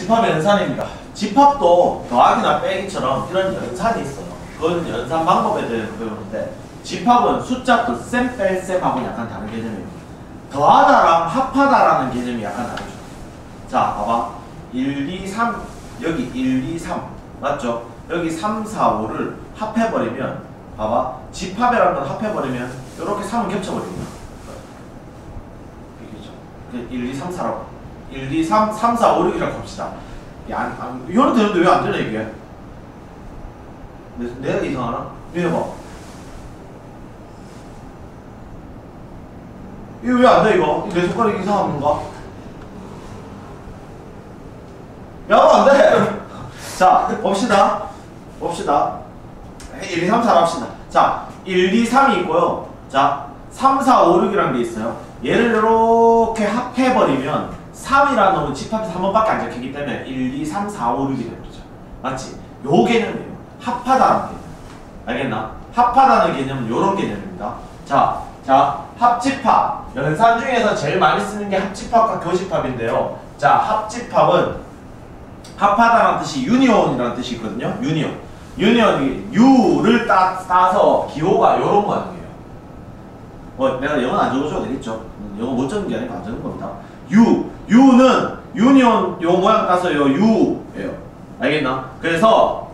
집합 연산입니다. 집합도 더하기나 빼기처럼 이런 연산이 있어요. 그건 연산 방법에 대해 배우는데 집합은 숫자 덧셈 뺄셈하고 약간 다른 개념입니다. 더하다랑 합하다라는 개념이 약간 다르죠. 자, 봐봐. 1, 2, 3 여기 1, 2, 3 맞죠? 여기 3, 4, 5를 합해버리면 봐봐. 집합이라는 건 합해버리면 이렇게 3은 겹쳐버립니다. 이게죠. 1, 2, 3, 4라고. 1, 2, 3, 3, 4, 5, 6이라고 합시다. 야, 안, 안, 이거는 되는데 왜 안 되나 이게? 내, 내가 이상하나? 이거 봐. 이거 왜 안 돼 이거? 내 손가락이 이상한 건가? 야, 안 돼! 자, 봅시다. 봅시다. 1, 2, 3, 4 합시다. 자, 1, 2, 3이 있고요. 자, 3, 4, 5, 6이라는 게 있어요. 얘를 이렇게 합해버리면 3이라는 놈은 집합에서 한 번밖에 안 적히기 때문에 1, 2, 3, 4, 5, 6이 되는 거죠. 맞지? 요 개념이에요. 합하다는 개념. 알겠나? 합하다는 개념은 요런 개념입니다. 자, 자, 합집합. 연산 중에서 제일 많이 쓰는 게 합집합과 교집합인데요. 자, 합집합은 합하다라는 뜻이 유니온이라는 뜻이 있거든요. 유니온. 유니온이 U를 따, 따서 기호가 요런 모양이에요. 뭐 내가 영어 안 적어줘도 되겠죠. 음, 영어 못 적는 게 아니고 안 적는 겁니다. U. U는 유니온 요 모양 따서 요 U예요. 알겠나? 그래서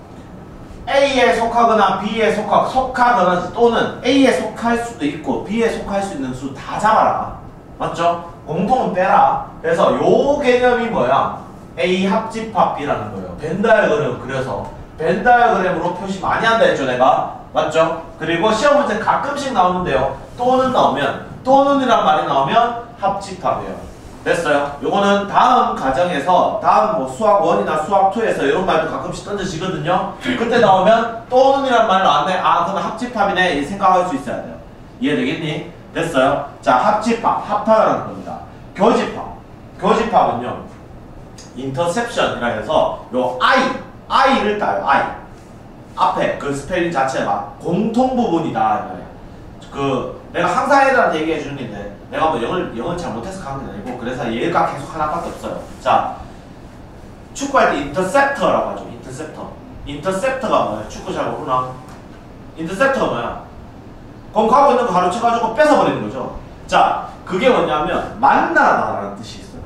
A에 속하거나 B에 속하, 속하거나 또는 A에 속할 수도 있고 B에 속할 수 있는 수 다 잡아라. 맞죠? 공통은 빼라. 그래서 요 개념이 뭐야? A 합집합 B라는 거예요. 벤다이어그램 그려서 벤다이어그램으로 표시 많이 한다 했죠 내가 맞죠? 그리고 시험 문제 가끔씩 나오는데요. 또는 나오면 또는이란 말이 나오면 합집합이에요. 됐어요? 요거는 다음 과정에서 다음 뭐 수학 1이나 수학 2에서 이런 말도 가끔씩 던져지거든요. 그때 나오면 또는이란 말 나왔네. 아 그러면 합집합이네 이 생각할 수 있어야 돼요. 이해되겠니? 됐어요? 자 합집합 합하라는 겁니다. 교집합 교집합은요. 인터셉션이라 해서 요 I, I를 따요. I. 앞에 그 스펠링 자체가 공통 부분이다. 그 내가 항상 애들한테 얘기해 주는 게인데 내가 뭐 영어를 영어 잘 못해서 가는 게 아니고 그래서 얘가 계속 하나밖에 없어요. 자 축구할 때 인터셉트라고 하죠. 인터셉트. 인터셉트가 뭐야? 축구 잘 모르나? 인터셉트가 뭐야? 공 가고 있는 거 가로채가지고 뺏어버리는 거죠. 자 그게 뭐냐면 만나다라는 뜻이 있어요.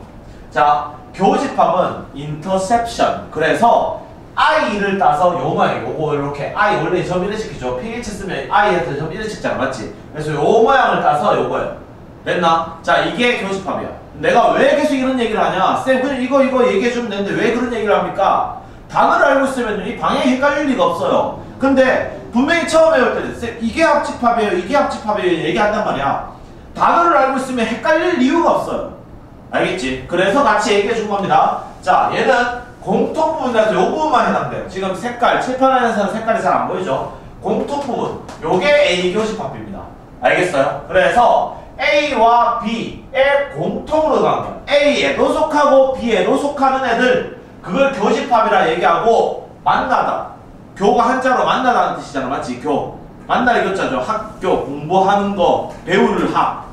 자 교집합은 인터셉션. 그래서 i를 따서 요모양 요거 이렇게 i 원래 점 1씩이죠. ph 쓰면 i에서 점 1씩잖아. 맞지? 그래서 요 모양을 따서 요거예요. 됐나? 자 이게 교집합이야. 내가 왜 계속 이런 얘기를 하냐? 쌤 그냥 이거 이거 얘기해 주면 되는데 왜 그런 얘기를 합니까? 단어를 알고 있으면 이 방향이 헷갈릴 리가 없어요. 근데 분명히 처음 배울 때쌤 이게 합집합이에요. 이게 합집합이에요. 얘기한단 말이야. 단어를 알고 있으면 헷갈릴 이유가 없어요. 알겠지? 그래서 같이 얘기해 준 겁니다. 자, 얘는 공통 부분이라서 요 부분만 해당돼요. 지금 색깔, 칠판에서는 색깔이 잘 안 보이죠? 공통 부분. 요게 A 교집합입니다. 알겠어요? 그래서 A와 B의 공통으로 거예요. A에도 속하고 B에도 속하는 애들 그걸 교집합이라 얘기하고 만나다. 교가 한자로 만나다는 뜻이잖아. 맞지? 교. 만나의 교자죠. 학교, 공부하는 거, 배우를 학.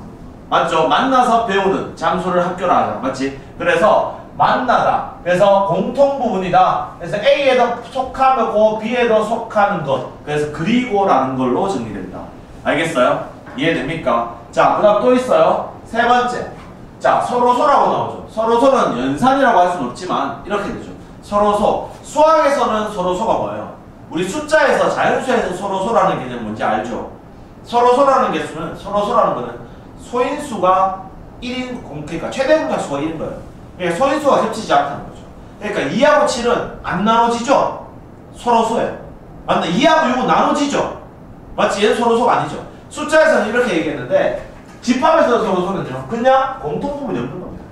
맞죠? 만나서 배우는 장소를 학교라 하잖아. 맞지? 그래서 만나다. 그래서 공통 부분이다. 그래서 A에도 속하고 B에도 속하는 것. 그래서 그리고라는 걸로 정리됩니다. 알겠어요? 이해됩니까? 자, 그 다음 또 있어요. 세 번째. 자, 서로소라고 나오죠. 서로소는 연산이라고 할 수는 없지만 이렇게 되죠. 서로소. 수학에서는 서로소가 뭐예요? 우리 숫자에서 자연수에서 서로소라는 개념 뭔지 알죠? 서로소라는 개수는 서로소라는 거는 소인수가 1인 공, 그러니까 최대 공약수가 1인 거예요. 그러니까 소인수가 겹치지 않다는 거죠. 그러니까 2하고 7은 안 나눠지죠? 서로소예요. 맞나? 2하고 6은 나눠지죠? 맞지? 얘는 서로소가 아니죠. 숫자에서는 이렇게 얘기했는데 집합에서 서로소는요. 그냥 공통 부분이 없는 겁니다.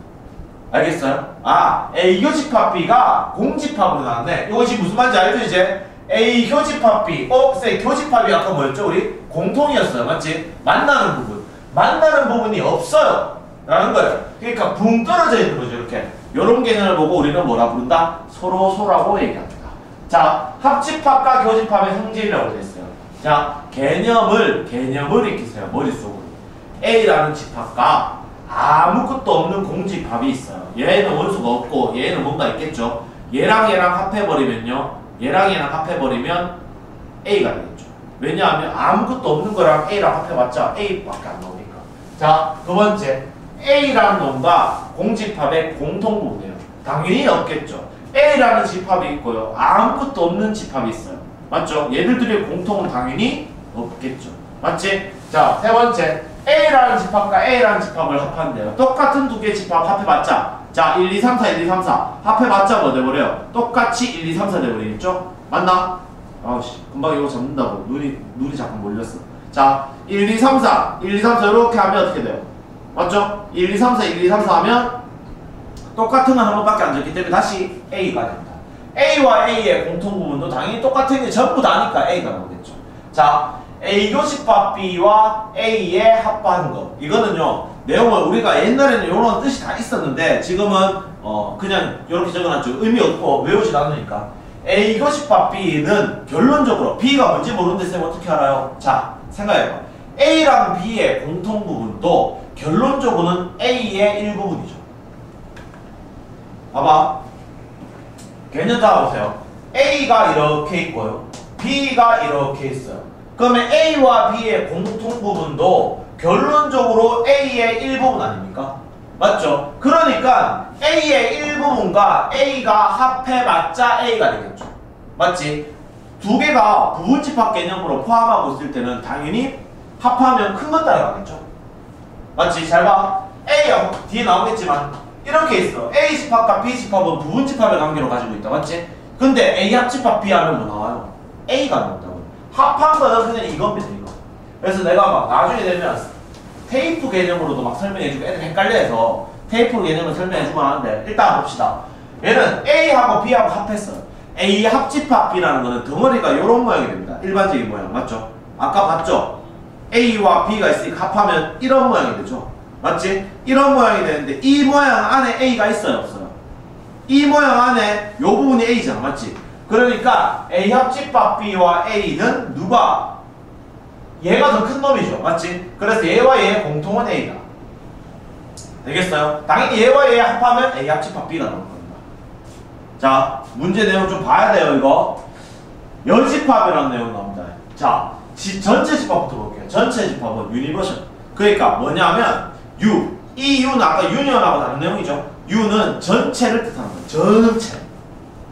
알겠어요? 아, A 교집합 B가 공집합으로 나왔네. 이것이 무슨 말인지 알죠 이제? A 교집합 B. 어, 쎄 교집합이 아까 뭐였죠? 우리 공통이었어요. 맞지? 만나는 부분. 만나는 부분이 없어요. 라는 거예요. 그러니까 붕 떨어져 있는 거죠. 이렇게. 이런 개념을 보고 우리는 뭐라 부른다? 서로 소라고 얘기합니다. 자, 합집합과 교집합의 성질이라고 되어 있어요. 자, 개념을, 개념을 익히세요. 머릿속으로. A라는 집합과 아무것도 없는 공집합이 있어요. 얘는 원수가 없고 얘는 뭔가 있겠죠. 얘랑 얘랑 합해버리면요. 얘랑 얘랑 합해버리면 A가 되겠죠. 왜냐하면 아무것도 없는 거랑 A랑 합해봤자 A밖에 안 나오니까. 자, 두 번째. A라는 놈과 공집합의 공통부분이에요. 당연히 없겠죠. A라는 집합이 있고요. 아무것도 없는 집합이 있어요. 맞죠? 얘들들의 공통은 당연히 없겠죠. 맞지? 자, 세 번째. A라는 집합과 A라는 집합을 합한대요. 똑같은 두 개의 집합 합해봤자 자, 1, 2, 3, 4, 1, 2, 3, 4 합해봤자 뭐 돼버려요? 똑같이 1, 2, 3, 4 돼버리겠죠? 맞나? 아우씨 금방 이거 잡는다고 눈이 눈이 잠깐 몰렸어. 자, 1, 2, 3, 4 1, 2, 3, 4 이렇게 하면 어떻게 돼요? 맞죠? 1, 2, 3, 4 1, 2, 3, 4 하면 똑같은 건 한 번밖에 안 적기 때문에 다시 A가 됩니다. A와 A의 공통 부분도 당연히 똑같은 게 전부 다니까 A가 나오겠죠. 자, A 교집합 B와 A의 합한 거. 이거는요, 내용을 우리가 옛날에는 이런 뜻이 다 있었는데, 지금은, 어, 그냥 이렇게 적어놨죠. 의미 없고 외우지 않으니까. A 교집합 B는 결론적으로 B가 뭔지 모르는데 쌤 어떻게 알아요? 자, 생각해봐. A랑 B의 공통 부분도 결론적으로는 A의 일부분이죠. 봐봐. 개념 잡아보세요. A가 이렇게 있고요. B가 이렇게 있어요. 그러면 A와 B의 공통 부분도 결론적으로 A의 일부분 아닙니까? 맞죠? 그러니까 A의 일부분과 A가 합해봤자 A가 되겠죠. 맞지? 두 개가 부분집합 개념으로 포함하고 있을 때는 당연히 합하면 큰것 따라가겠죠. 맞지? 잘 봐. A가 뒤에 나오겠지만 이렇게 있어. A 집합과 B 집합은 부분 집합의 관계로 가지고 있다. 맞지? 근데 A 합집합 B 하면 뭐 나와요? A가 나온다고. 합한 거는 그냥 이겁니다. 이거. 그래서 내가 막 나중에 되면 테이프 개념으로도 막 설명해주고 애들 헷갈려해서 테이프 개념을 설명해주고 하는데 일단 봅시다. 얘는 A하고 B하고 합했어요. A 합집합 B라는 거는 덩어리가 이런 모양이 됩니다. 일반적인 모양 맞죠? 아까 봤죠? A와 B가 있으니까 합하면 이런 모양이 되죠. 맞지? 이런 모양이 되는데 이 모양 안에 A가 있어요 없어요? 이 모양 안에 요 부분이 A잖아 맞지? 그러니까 A 합집합 B와 A는 누가 얘가 더 큰 놈이죠 맞지? 그래서 얘와 얘의 공통은 A다 되겠어요? 당연히 얘와 얘 합하면 A 합집합 B가 나올 겁니다 자 문제 내용 좀 봐야 돼요 이거 여집합이라는 내용 나옵니다 자 지, 전체 집합부터 볼게요 전체 집합은 universal 그러니까 뭐냐면 U 이 U는 아까 union하고 다른 내용이죠 U는 전체를 뜻하는 거예요 전체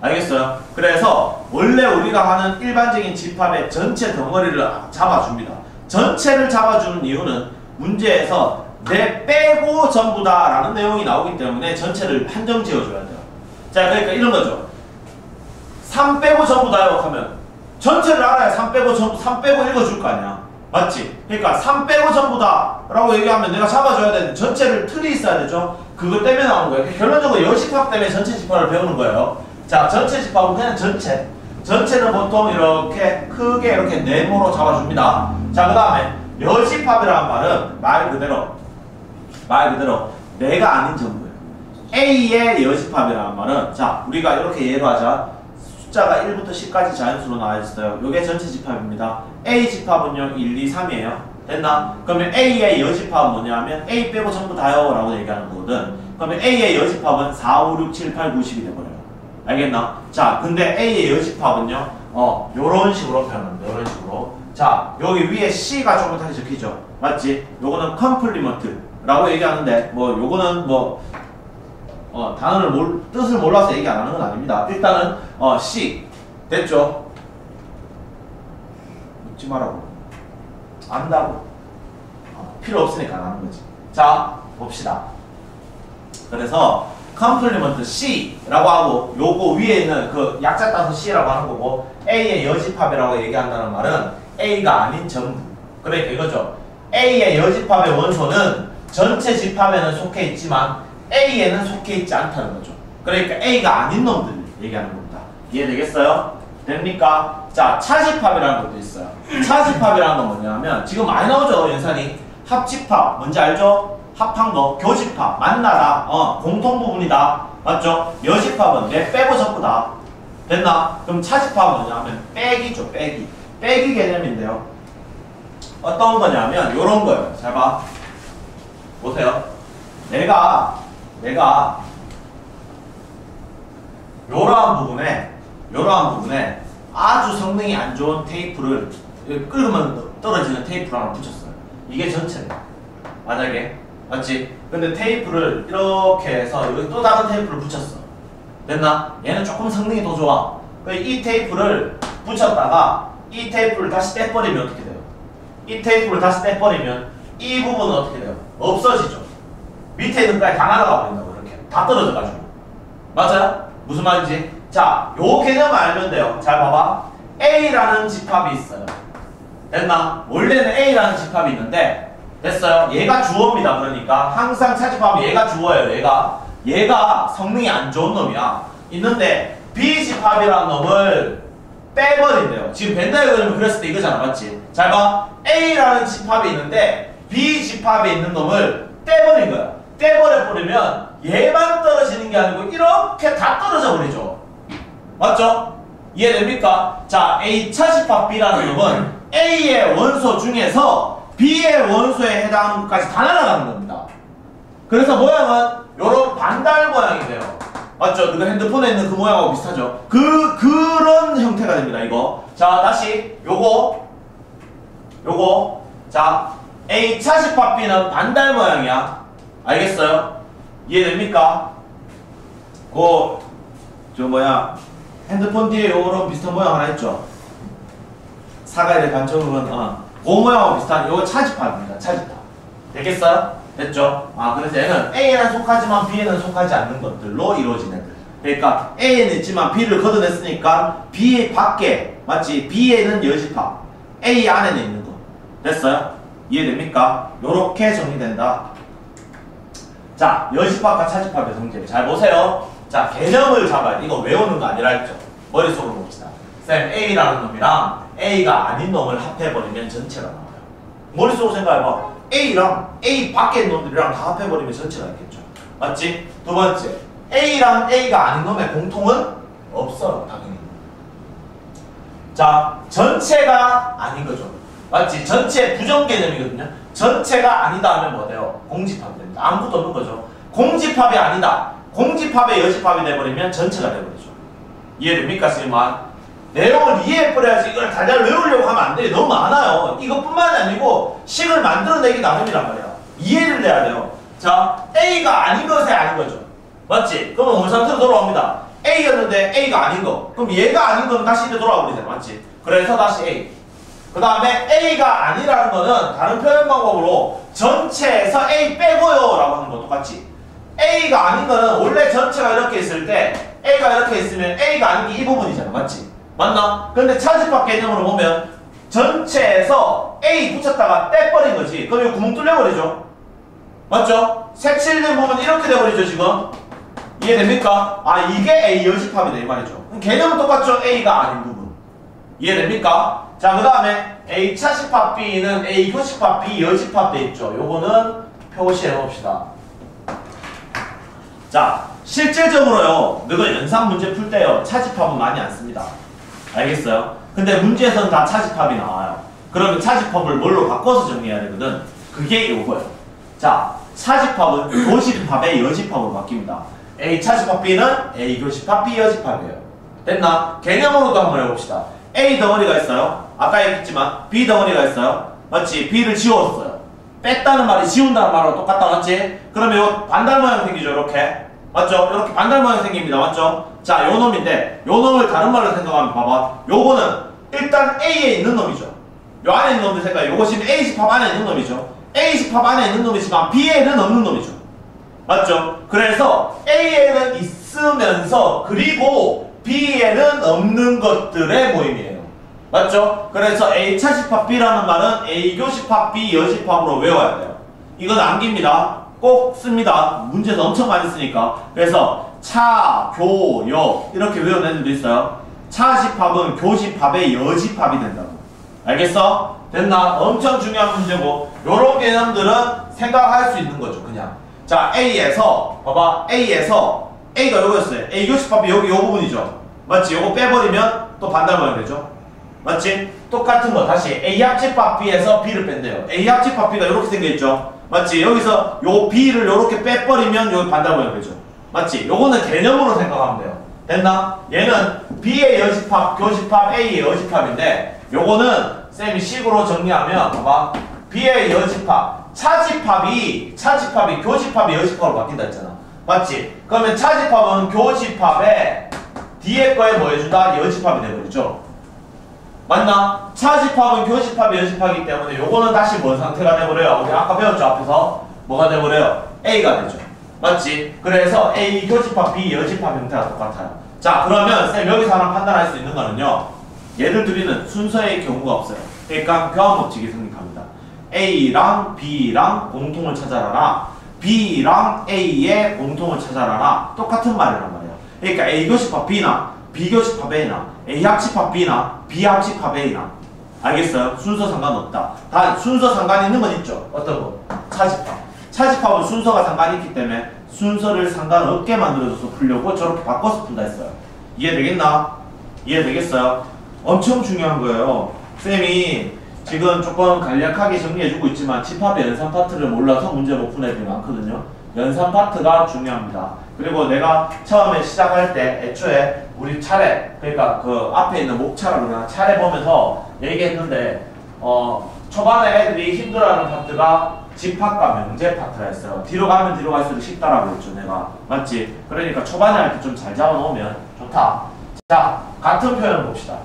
알겠어요? 그래서 원래 우리가 하는 일반적인 집합의 전체 덩어리를 잡아줍니다. 전체를 잡아주는 이유는 문제에서 내 빼고 전부다 라는 내용이 나오기 때문에 전체를 판정 지어줘야 돼요. 자 그러니까 이런 거죠. 3 빼고 전부다요 하면 전체를 알아야 3 빼고 전부 3 빼고 읽어줄 거 아니야. 맞지? 그러니까 3 빼고 전부다 라고 얘기하면 내가 잡아줘야 되는데 전체를 틀이 있어야 되죠. 그것 때문에 나오는 거예요. 결론적으로 여집합 때문에 전체 집합을 배우는 거예요. 자, 전체 집합은 그냥 전체. 전체는 보통 이렇게 크게 이렇게 네모로 잡아줍니다. 자, 그 다음에 여집합이라는 말은 말 그대로, 말 그대로 내가 아닌 전부예요. A의 여집합이라는 말은 자, 우리가 이렇게 예로 하자. 숫자가 1부터 10까지 자연수로 나와 있어요. 이게 전체 집합입니다. A 집합은요, 1, 2, 3이에요. 됐나? 그러면 A의 여집합은 뭐냐면 A 빼고 전부 다요 라고 얘기하는 거거든. 그러면 A의 여집합은 4, 5, 6, 7, 8, 9, 10이 돼버려요. 알겠나? 자, 근데 A의 여집합은요, 어, 요런 식으로 표현합니다. 요런 식으로. 자, 여기 위에 C가 조금 다시 적히죠? 맞지? 요거는 complement 라고 얘기하는데, 뭐, 요거는 뭐, 어, 단어를 몰, 뜻을 몰라서 얘기 안 하는 건 아닙니다. 일단은, 어, C. 됐죠? 묻지 말라고. 안다고. 어, 필요 없으니까 안 하는 거지. 자, 봅시다. 그래서, complement C라고 하고 요거 위에 있는 그 약자 따서 C라고 하는 거고 A의 여집합이라고 얘기한다는 말은 A가 아닌 전부 그러니까 이거죠 A의 여집합의 원소는 전체 집합에는 속해 있지만 A에는 속해 있지 않다는 거죠 그러니까 A가 아닌 놈들 얘기하는 겁니다 이해되겠어요? 됩니까? 자 차집합이라는 것도 있어요 차집합이라는 건 뭐냐면 지금 많이 나오죠 연산이 합집합 뭔지 알죠? 합한 거, 교집합, 만나다, 어, 공통 부분이다. 맞죠? 여집합은 내 빼고 전부다. 됐나? 그럼 차집합은 뭐냐 하면 빼기죠, 빼기. 빼기 개념인데요. 어떤 거냐면 요런 거예요. 잘 봐. 보세요. 내가 내가 요러한 부분에 요러한 부분에 아주 성능이 안 좋은 테이프를 끓으면 떨어지는 테이프를 하나 붙였어요. 이게 전체예요. 만약에 맞지? 근데 테이프를 이렇게 해서 여기 또 다른 테이프를 붙였어. 됐나? 얘는 조금 성능이 더 좋아. 이 테이프를 붙였다가 이 테이프를 다시 떼버리면 어떻게 돼요? 이 테이프를 다시 떼버리면 이 부분은 어떻게 돼요? 없어지죠. 밑에 있는 거에 다 날아가 버린다고 이렇게 다 떨어져가지고 맞아요? 무슨 말인지 자, 요 개념 알면 돼요. 잘 봐봐. A라는 집합이 있어요. 됐나? 원래는 A라는 집합이 있는데 됐어요? 얘가 주어입니다. 그러니까 항상 차집합이 얘가 주어예요. 얘가 얘가 성능이 안 좋은 놈이야. 있는데 B 집합이라는 놈을 빼버린대요. 지금 벤다이 그림을 그렸을 때 이거잖아. 맞지? 잘 봐. A라는 집합이 있는데 B 집합에 있는 놈을 떼버린 거야. 떼버려 버리면 얘만 떨어지는 게 아니고 이렇게 다 떨어져 버리죠. 맞죠? 이해됩니까? 자, A 차 집합 B라는 놈은 A의 원소 중에서 B의 원소에 해당하는 것까지 다 날아가는 겁니다. 그래서 모양은 이런 반달 모양이 돼요. 맞죠? 그 핸드폰에 있는 그 모양하고 비슷하죠? 그, 그런 형태가 됩니다, 이거. 자, 다시, 요거, 요거. 자, A 차 집합 B는 반달 모양이야. 알겠어요? 이해됩니까? 그, 저 뭐야, 핸드폰 뒤에 요런 비슷한 모양 하나 있죠? 사과의 반쪽은, 어, 그 모양하고 비슷한, 요거 차집합입니다, 차집합. 되겠어요? 됐죠? 아, 그래서 얘는 A에는 속하지만 B에는 속하지 않는 것들로 이루어진 애들. 그러니까 A에는 있지만 B를 걷어냈으니까 B 밖에, 맞지? B에는 여집합, A 안에는 있는 거. 됐어요? 이해됩니까? 요렇게 정리된다. 자, 여집합과 차집합의 성질. 잘 보세요. 자, 개념을 잡아야 돼. 이거 외우는 거 아니라 했죠. 머릿속으로 봅시다. 쌤, A라는 놈이랑 A가 아닌 놈을 합해버리면 전체가 나와요. 머릿속으로 생각해봐. A랑 A 밖에 있는 놈들이랑 다 합해버리면 전체가 있겠죠. 맞지? 두 번째, A랑 A가 아닌 놈의 공통은 없어요, 당연히. 자, 전체가 아닌 거죠. 맞지? 전체 부정 개념이거든요. 전체가 아니다 하면 뭐 돼요? 공집합이 됩니다. 아무것도 없는 거죠. 공집합이 아니다. 공집합의 여집합이 돼버리면 전체가 돼버리죠. 이해됩니까, 선생님아? 내용을 이해해버려야지 이걸 달달 외우려고 하면 안 돼요. 너무 많아요. 이것뿐만이 아니고 식을 만들어내기 나름이란 말이야. 이해를 해야 돼요. 자, A가 아닌 것에 아닌 거죠. 맞지? 그러면 원 상태로 돌아옵니다. A였는데 A가 아닌 거. 그럼 얘가 아닌 거는 다시 이제 돌아와 버리잖아. 맞지? 그래서 다시 A. 그 다음에 A가 아니라는 거는 다른 표현 방법으로 전체에서 A 빼고요 라고 하는 거 똑같지. A가 아닌 거는 원래 전체가 이렇게 있을 때 A가 이렇게 있으면 A가 아닌 게 이 부분이잖아. 맞지? 맞나? 근데 차집합 개념으로 보면 전체에서 A 붙였다가 떼버린 거지. 그럼 이거 구멍 뚫려버리죠. 맞죠? 색칠된 부분 이렇게 돼버리죠 지금. 이해됩니까? 아 이게 A 여집합이다 이 말이죠. 개념은 똑같죠? A가 아닌 부분. 이해됩니까? 자, 그 다음에 A 차집합 B는 A 교집합 B 여집합 돼 있죠. 요거는 표시해 봅시다. 자, 실질적으로요. 너가 연산 문제 풀 때요. 차집합은 많이 안 씁니다. 알겠어요? 근데 문제에서는 다 차집합이 나와요. 그러면 차집합을 뭘로 바꿔서 정리해야 되거든. 그게 요거예요. 자, 차집합은 교집합의 여집합으로 바뀝니다. A 차집합 B는 A 교집합 B 여집합이에요. 됐나? 개념으로도 한번 해봅시다. A 덩어리가 있어요. 아까 얘기했지만 B 덩어리가 있어요. 맞지? B를 지웠어요. 뺐다는 말이 지운다는 말하고 똑같다 맞지? 그러면 요 반달 모양 생기죠 이렇게 맞죠? 이렇게 반달 모양 생깁니다 맞죠? 자 요 놈인데 요 놈을 다른 말로 생각하면 봐봐 요거는 일단 A에 있는 놈이죠 요 안에 있는 놈들 생각해 요거 지금 A 집합 안에 있는 놈이죠 A 집합 안에 있는 놈이지만 B에는 없는 놈이죠 맞죠? 그래서 A에는 있으면서 그리고 B에는 없는 것들의 모임이에요. 맞죠? 그래서 A 차 집합 B라는 말은 A 교 집합 B 여집합으로 외워야 돼요. 이건 암기입니다. 꼭 씁니다. 문제도 엄청 많이 쓰니까. 그래서 차, 교, 여 이렇게 외우는 애들도 있어요. 차집합은 교집합의 여집합이 된다고. 알겠어? 됐나? 엄청 중요한 문제고 요런 개념들은 생각할 수 있는 거죠. 그냥. 자 A에서 봐봐 A에서 A가 요거였어요 A 교집합이 여기 요 부분이죠 맞지? 요거 빼버리면 또 반달 모양 되죠 맞지? 똑같은 거 다시 A 합집합 B에서 B를 뺀대요 A 합집합 B가 이렇게 생겨있죠 맞지? 여기서 요 B를 요렇게 빼버리면 여기 반대로 되죠. 맞지? 요거는 개념으로 생각하면 돼요. 됐나? 얘는 B의 여집합, 교집합, A의 여집합인데 요거는 쌤이 식으로 정리하면 봐봐. B의 여집합, 차집합이 차집합이 교집합이 여집합으로 바뀐다 했잖아. 맞지? 그러면 차집합은 교집합에 뒤에 거에 뭐 해준다? 여집합이 되버리죠. 맞나? 차집합은 교집합이 여집합이기 때문에 요거는 다시 뭔 상태가 돼버려요? 우리 아까 배웠죠? 앞에서 뭐가 돼버려요? A가 되죠. 맞지? 그래서 A 교집합, B 여집합 형태가 똑같아요. 자 그러면 쌤 여기서 하나 판단할 수 있는 거는요. 얘들 둘이는 순서의 경우가 없어요. 그러니까 교환 법칙이 성립합니다. A랑 B랑 공통을 찾아라라. B랑 A의 공통을 찾아라라. 똑같은 말이란 말이에요. 그러니까 A 교집합 B나 B 교집합 A나 A 합집합 B나 합집합 A나 알겠어요? 순서 상관없다. 단 순서 상관 있는 건 있죠. 어떤 거? 차집합. 차집합은 순서가 상관이 있기 때문에 순서를 상관없게 만들어줘서 풀려고 저렇게 바꿔서 푼다 했어요. 이해되겠나? 이해되겠어요? 엄청 중요한 거예요. 쌤이 지금 조금 간략하게 정리해주고 있지만 집합의 연산 파트를 몰라서 문제 못 푸는 애들이 많거든요. 연산 파트가 중요합니다. 그리고 내가 처음에 시작할 때 애초에 우리 차례 그러니까 그 앞에 있는 목차라 그러나 차례 보면서 얘기했는데 어 초반에 애들이 힘들어하는 파트가 집합과 명제 파트라 했어요. 뒤로 가면 뒤로 갈수록 쉽다라고 했죠 내가 맞지? 그러니까 초반에 할 때 좀 잘 잡아놓으면 좋다. 자 같은 표현 봅시다.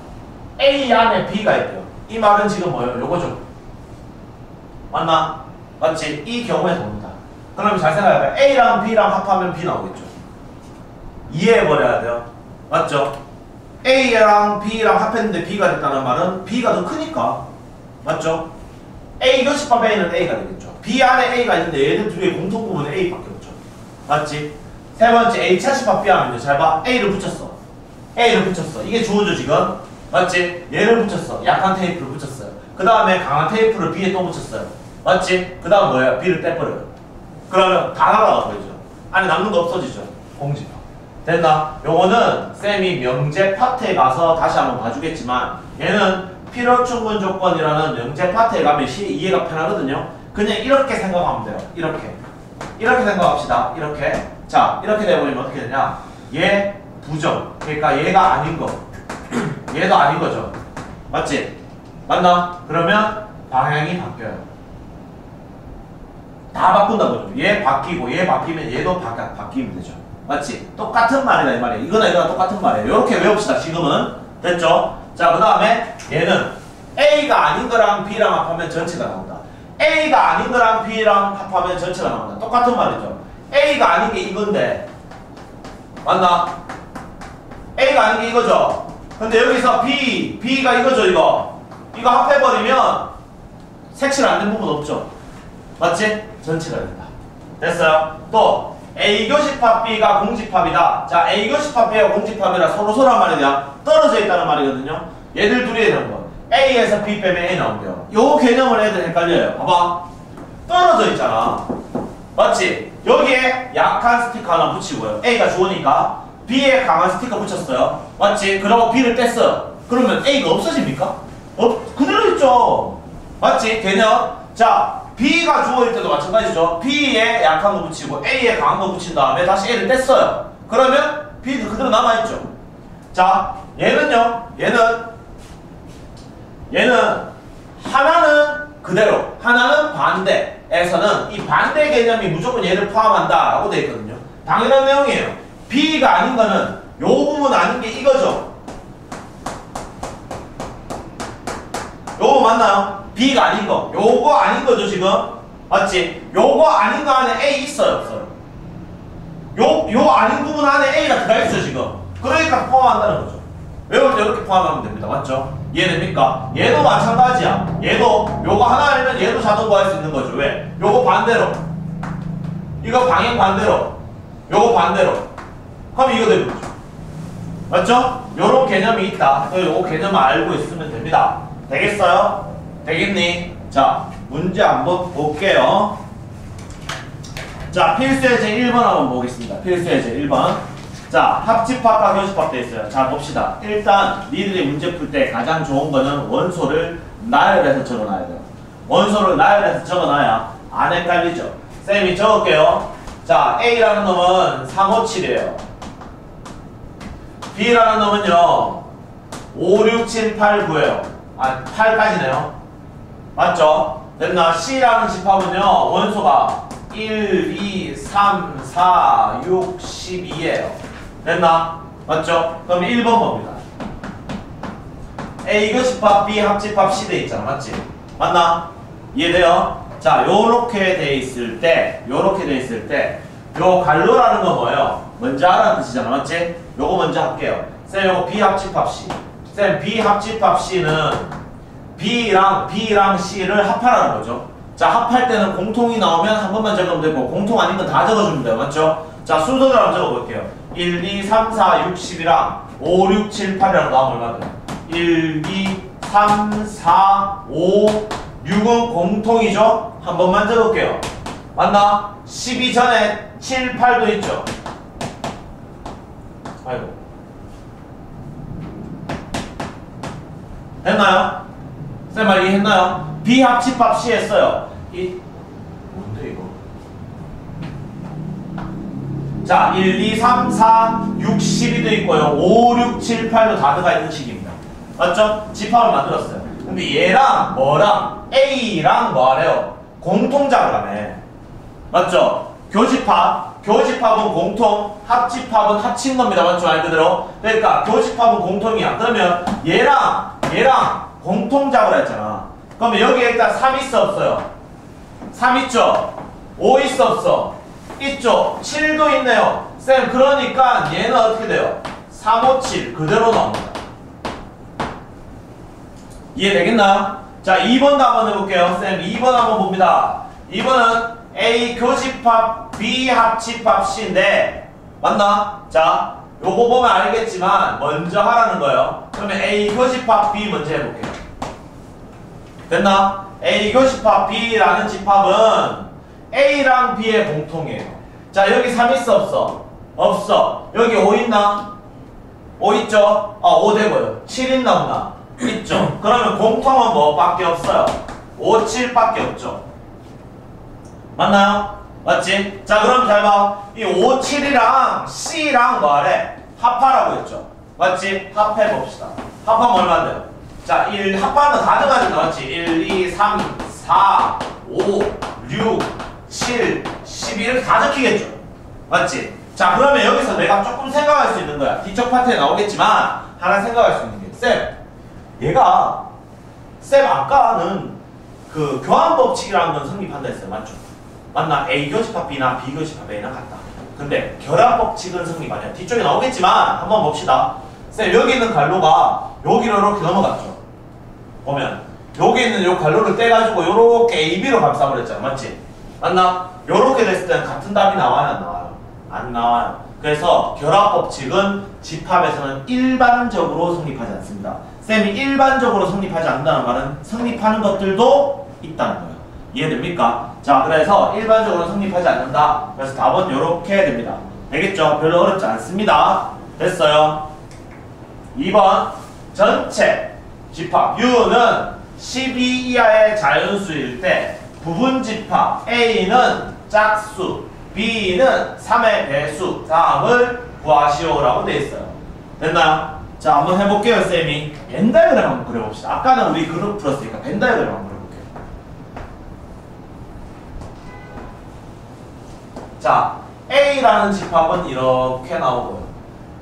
A 안에 B가 있대요. 이 말은 지금 뭐예요? 요거죠. 맞나? 맞지? 이 경우에 나옵니다. 그럼 잘 생각해봐요. A랑 B랑 합하면 B 나오겠죠. 이해해버려야 돼요. 맞죠? A랑 B랑 합했는데 B가 됐다는 말은 B가 더 크니까. 맞죠? A 교집합 A는 A가 되겠죠. B 안에 A가 있는데 얘들 둘의 공통 부분은 A밖에 없죠. 맞지? 세 번째 A 차집합 B 하면요. 잘 봐. A를 붙였어. A를 붙였어. 이게 주어져 지금. 맞지? 얘를 붙였어. 약한 테이프를 붙였어요. 그 다음에 강한 테이프를 B에 또 붙였어요. 맞지? 그 다음 뭐예요? B를 떼버려요. 그러면 다 날아가 버리죠. 안에 남는 거 없어지죠. 공집합. 됐나? 요거는 쌤이 명제 파트에 가서 다시 한번 봐주겠지만 얘는 필요 충분 조건이라는 명제 파트에 가면 시 이해가 편하거든요. 그냥 이렇게 생각하면 돼요. 이렇게. 이렇게 생각합시다. 이렇게. 자, 이렇게 되버리면 어떻게 되냐? 얘 부정. 그러니까 얘가 아닌 거. 얘도 아닌 거죠. 맞지? 맞나? 그러면 방향이 바뀌어요. 다 바꾼다고요. 얘 바뀌고 얘 바뀌면 얘도 바, 바뀌면 되죠. 맞지? 똑같은 말이다 이 말이에요. 이거나 이거나 똑같은 말이에요. 이렇게 외웁시다. 지금은 됐죠? 자, 그 다음에 얘는 A가 아닌 거랑 B랑 합하면 전체가 나온다. A가 아닌 거랑 B랑 합하면 전체가 나온다. 똑같은 말이죠. A가 아닌 게 이건데 맞나? A가 아닌 게 이거죠. 근데 여기서 B, B가 이거죠 이거. 이거 합해버리면 색칠 안 된 부분 없죠. 맞지? 전체가 된다. 됐어요? 또 A교집합 B가 공집합이다. 자, A교집합 B가 공집합이라 서로 서로 한 말이냐? 떨어져 있다는 말이거든요. 얘들 둘이 되는 거. A에서 B 빼면 A 나온대요. 요 개념을 애들 헷갈려요. 봐봐. 떨어져 있잖아. 맞지? 여기에 약한 스티커 하나 붙이고요. A가 좋으니까 B에 강한 스티커 붙였어요. 맞지? 그러고 B를 뺐어요. 그러면 A가 없어집니까? 어? 그대로 있죠. 맞지? 개념. 자, B가 주어일 때도 마찬가지죠. B에 약한 거 붙이고 A에 강한 거 붙인 다음에 다시 A를 뗐어요. 그러면 B도 그대로 남아있죠. 자, 얘는요. 얘는 얘는 하나는 그대로, 하나는 반대에서는 이 반대 개념이 무조건 얘를 포함한다 라고 되어 있거든요. 당연한 내용이에요. B가 아닌 거는 요 부분 아닌 게 이거죠. 요거 맞나요? B가 아닌 거. 요거 아닌 거죠, 지금? 맞지? 요거 아닌 거 안에 A 있어요, 없어요? 요, 요 아닌 부분 안에 A가 들어가 있죠, 지금? 그러니까 포함한다는 거죠. 외울 때 이렇게 포함하면 됩니다. 맞죠? 이해됩니까? 얘도 마찬가지야. 얘도, 요거 하나 알면 얘도 자동 구할 수 있는 거죠. 왜? 요거 반대로. 이거 방향 반대로. 요거 반대로. 그럼 이거 되는 거죠. 맞죠? 요런 개념이 있다. 요거 개념을 알고 있으면 됩니다. 되겠어요? 되겠니? 자, 문제 한번 볼게요. 자, 필수예제 1번 한번 보겠습니다. 필수예제 1번. 자, 합집합과 교집합 돼 있어요. 자, 봅시다. 일단 니들이 문제 풀 때 가장 좋은 거는 원소를 나열해서 적어놔야 돼요. 원소를 나열해서 적어놔야 안 헷갈리죠? 쌤이 적을게요. 자, A라는 놈은 357이에요. B라는 놈은요, 5, 6, 7, 8, 9예요. 아, 8까지네요. 맞죠? 됐나? C라는 집합은요, 원소가 1, 2, 3, 4, 6, 12예요. 됐나? 맞죠? 그럼 1번 봅니다. A 그 집합, B 합집합, C 돼 있잖아. 맞지? 맞나? 이해돼요? 자, 요렇게 돼 있을 때, 요렇게 돼 있을 때, 요 갈로라는 건 뭐예요? 먼저 하라는 뜻이잖아. 맞지? 요거 먼저 할게요. 쌤, 요거 B 합집합 C. 쌤, B 합집합 C는 B랑 B랑 C를 합하라는 거죠. 자, 합할 때는 공통이 나오면 한 번만 적으면 되고, 공통 아닌 건 다 적어주면 돼요. 맞죠? 자, 순서대로 한번 적어볼게요. 1, 2, 3, 4, 6, 10이랑 5, 6, 7, 8이랑 나오면 얼마 돼요? 1, 2, 3, 4, 5, 6은 공통이죠? 한 번만 적을게요. 맞나? 12 전에 7, 8도 있죠? 아이고. 됐나요? 쌤말 이해했나요? 비합집합 시 했어요. 이 뭔데 이거? 자, 1, 2, 3, 4, 6, 12도 있고요. 5, 6, 7, 8도 다 들어가 있는 식입니다. 맞죠? 집합을 만들었어요. 근데 얘랑 뭐랑 A랑 뭐하래요? 공통자라네. 맞죠? 교집합, 교집합은 공통, 합집합은 합친 겁니다. 맞죠? 말 그대로. 그러니까 교집합은 공통이야. 그러면 얘랑 얘랑 공통작을 했잖아. 그러면 여기에 일단 3 있어 없어요? 3 있죠? 5 있어 없어? 있죠? 7도 있네요. 쌤 그러니까 얘는 어떻게 돼요? 3, 5, 7 그대로 나옵니다. 이해되겠나요? 자 2번도 한번 해볼게요. 쌤 2번 한번 봅니다. 2번은 A 교집합 B 합집합 C인데 맞나? 자 요거 보면 알겠지만 먼저 하라는 거예요. 그러면 A 교집합 B 먼저 해볼게요. 됐나? A 교집합 B라는 집합은 A랑 B의 공통이에요. 자 여기 3 있어 없어? 없어. 여기 5 있나? 5 있죠? 아, 5 되고요. 7 있나 없나? 있죠. 그러면 공통은 뭐밖에 없어요? 5, 7밖에 없죠. 맞나요? 맞지? 자 그럼 잘 봐. 이 5, 7이랑 C랑 뭐하래? 합하라고 했죠. 맞지? 합해봅시다. 합하면 얼마 돼요? 자, 1 합하면 다 들어가지 나왔지? 1, 2, 3, 4, 5, 6, 7, 12 이렇게 다 적히겠죠. 맞지? 자 그러면 여기서 내가 조금 생각할 수 있는 거야. 뒤쪽 파트에 나오겠지만 하나 생각할 수 있는 게 쌤, 얘가 쌤 아까는 그 교환 법칙이라는 건 성립한다 했어요. 맞죠? 맞나? A 교집합 B나 B 교집합 A나 같다. 근데 결합 법칙은 성립 아니야. 뒤쪽에 나오겠지만 한번 봅시다. 쌤 여기 있는 갈로가 여기로 이렇게 넘어갔죠. 보면 여기 있는 요 갈로를 떼가지고 요렇게 AB로 감싸버렸잖아. 맞지? 맞나? 요렇게 됐을 때는 같은 답이 나와요? 안 나와요? 안 나와요. 그래서 결합 법칙은 집합에서는 일반적으로 성립하지 않습니다. 쌤이 일반적으로 성립하지 않는다는 말은 성립하는 것들도 있다는 거예요. 이해됩니까? 자, 그래서 일반적으로 성립하지 않는다. 그래서 답은 이렇게 됩니다. 되겠죠? 별로 어렵지 않습니다. 됐어요. 2번 전체 집합 U는 12 이하의 자연수일 때 부분 집합 A는 짝수 B는 3의 배수 다음을 구하시오라고 돼 있어요. 됐나요? 자 한번 해볼게요 쌤이 벤다이그램 한번 그려봅시다. 아까는 우리 그룹 풀었으니까 벤다이그램 한번 그려볼게요. 자 A라는 집합은 이렇게 나오고요.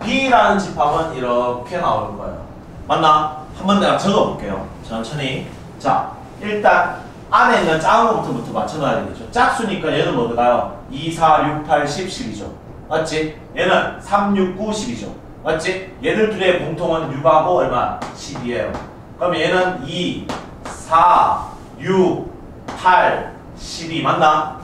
B라는 집합은 이렇게 나올 거예요. 맞나? 한 번 내가 적어볼게요. 천천히. 자 일단 안에 있는 작은 것부터 맞춰놔야 되겠죠. 짝수니까 얘는 뭐가요? 2, 4, 6, 8, 10, 10이죠. 맞지? 얘는 3, 6, 9, 10이죠. 맞지? 얘들 둘의 공통은 6하고 얼마? 10이에요. 그럼 얘는 2, 4, 6, 8, 12 맞나?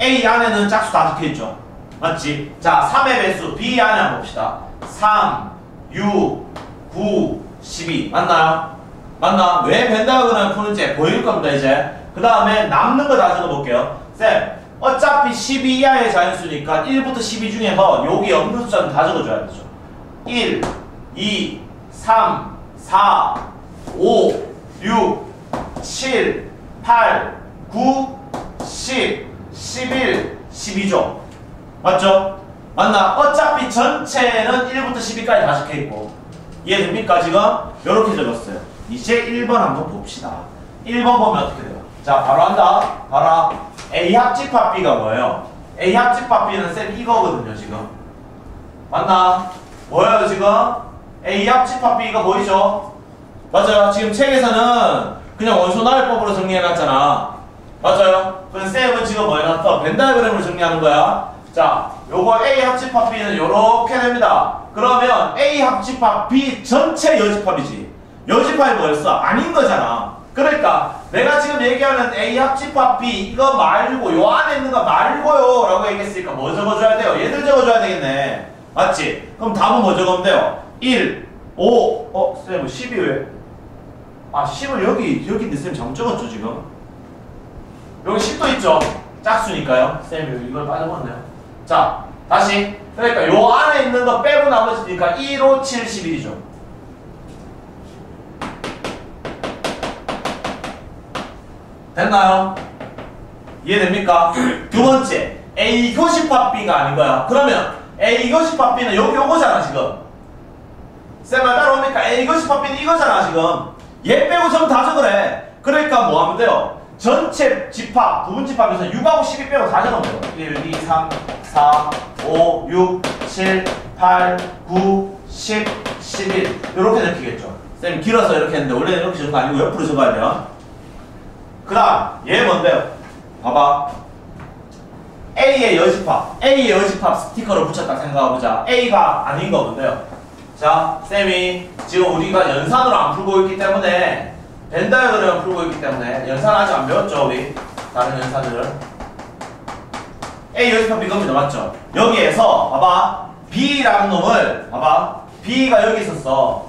A 안에는 짝수 다 적혀있죠. 맞지? 자, 3의 배수 B 안에 한번 봅시다. 3, 6, 9, 12 맞나요? 맞나? 왜 벤다그램 푸는지 보일 겁니다 이제 그 다음에 남는 거 다 적어볼게요 쌤 어차피 12 이하의 자연수니까 1부터 12 중에서 여기 없는 숫자는 다 적어줘야 되죠 1, 2, 3, 4, 5, 6, 7, 8, 9, 10, 11, 12죠. 맞죠? 맞나? 어차피 전체는 1부터 12까지 다 적혀있고 이해됩니까 지금? 이렇게 적었어요. 이제 1번 한번 봅시다. 1번 보면 어떻게 돼요? 자 바로 한다. 봐라. A 합집합 B가 뭐예요? A 합집합 B는 쌤 이거거든요 지금. 맞나? 뭐예요 지금? A 합집합 B가 보이죠? 맞아요. 지금 책에서는 그냥 원소 나열법으로 정리해놨잖아. 맞아요. 그럼 쌤은 지금 뭐 해놨어? 벤다이그램으로 정리하는 거야. 자, 요거 A 합집합 B는 요렇게 됩니다. 그러면 A 합집합 B 전체 여집합이지. 여집합이 뭐였어? 아닌 거잖아. 그러니까 내가 지금 얘기하는 A 합집합 B 이거 말고 요 안에 있는 거 말고요 라고 얘기했으니까 뭐 적어줘야 돼요? 얘들 적어줘야 되겠네. 맞지? 그럼 답은 뭐 적으면 돼요? 1, 5, 어? 쌤12 왜? 아 10을 여기 여기 있는데 쌤 잘못 적었죠 지금? 여기 10도 있죠? 짝수니까요. 쌤이 이걸 빠져버렸네요. 자, 다시. 그러니까 요 안에 있는 거 빼고 나머지니까 1, 5, 7, 11이죠. 됐나요? 이해됩니까? 두 번째, A 교집합 B가 아닌 거야. 그러면 A 교집합 B는 여기 요거잖아 지금. 쌤말 따라옵니까? A 교집합 B는 이거잖아 지금. 얘 빼고 전부 다 적으래. 그러니까 뭐 하면 돼요? 전체 집합, 부분 집합에서 6하고 12 빼고 다 적으면 돼요. 1, 2, 3, 4, 5, 6, 7, 8, 9, 10, 11 이렇게 적히겠죠. 쌤 길어서 이렇게 했는데 원래는 이렇게 적은 거 아니고 옆으로 적어야 돼요. 그 다음 얘 뭔데요? 봐봐 A의 여집합 A의 여집합 스티커를 붙였다 생각해보자 A가 아닌 거 뭔데요? 자 쌤이 지금 우리가 연산으로 안 풀고 있기 때문에 벤다이어그램을 풀고 있기 때문에 연산 아직 안 배웠죠 우리 다른 연산들을 A 여집합 이겁니다 맞죠? 여기에서 봐봐 B라는 놈을 봐봐 B가 여기 있었어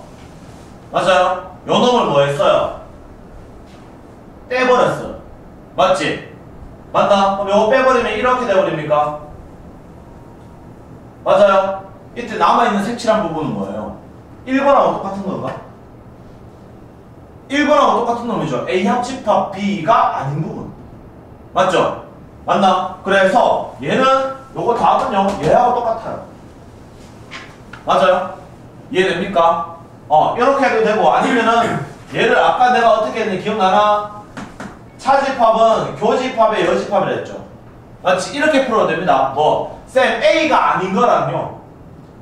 맞아요? 요 놈을 뭐 했어요? 떼버렸어. 맞지? 맞나? 그럼 요거 빼버리면 이렇게 돼버립니까? 맞아요? 이때 남아있는 색칠한 부분은 뭐예요? 1번하고 똑같은 건가? 1번하고 똑같은 놈이죠. A 합집합 B가 아닌 부분. 맞죠? 맞나? 그래서 얘는 요거 답은요 얘하고 똑같아요. 맞아요? 이해됩니까? 어 이렇게 해도 되고 아니면은 얘를 아까 내가 어떻게 했는지 기억나나? 차집합은 교집합의 여집합이라 했죠. 마치 이렇게 풀어도 됩니다. 뭐, 쌤, A가 아닌 거랑요.